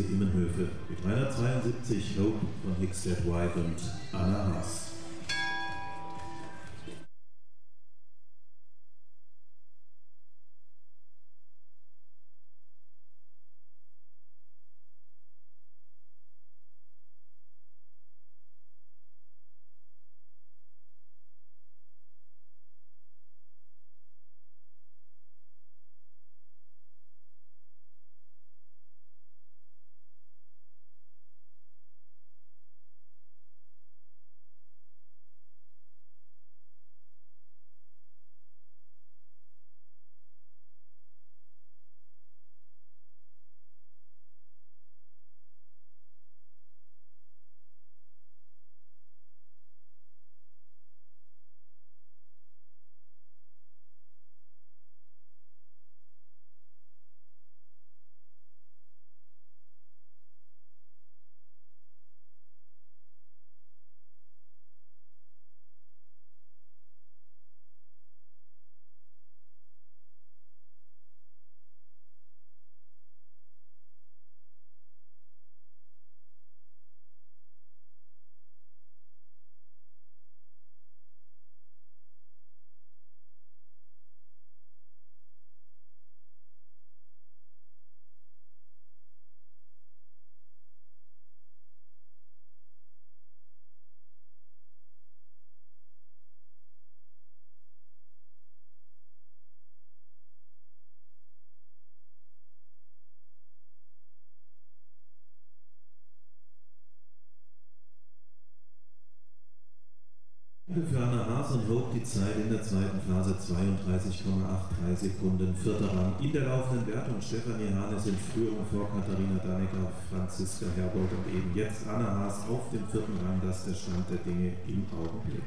Immenhöfe mit 372 Hope von Hickstead White und Anna Haas. Für Anna Haas und Hope die Zeit in der zweiten Phase 32,83 Sekunden. Vierter Rang in der laufenden Wertung. Stefanie Hahn ist in Führung vor Katharina Dannecker, Franziska Herbold und eben jetzt Anna Haas auf dem vierten Rang. Das ist der Stand der Dinge im Augenblick.